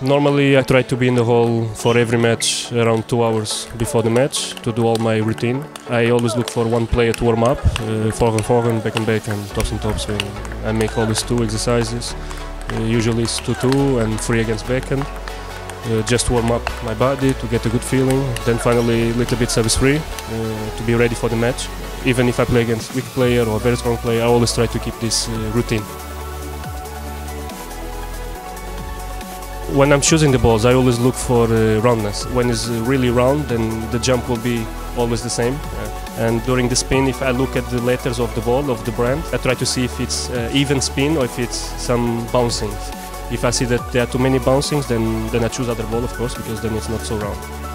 Normally, I try to be in the hall for every match around two hours before the match to do all my routine. I always look for one player to warm up, uh, forehand, forehand, back and back, and tops and tops. I make always two exercises. Uh, usually it's 2-2 and three against backhand. Uh, just to warm up my body to get a good feeling. Then finally a little bit service free uh, to be ready for the match. Even if I play against weak player or very strong player, I always try to keep this uh, routine. When I'm choosing the balls, I always look for uh, roundness. When it's uh, really round, then the jump will be always the same. Uh, and during the spin, if I look at the letters of the ball, of the brand, I try to see if it's uh, even spin or if it's some bouncing. If I see that there are too many bouncings, then, then I choose other ball, of course, because then it's not so round.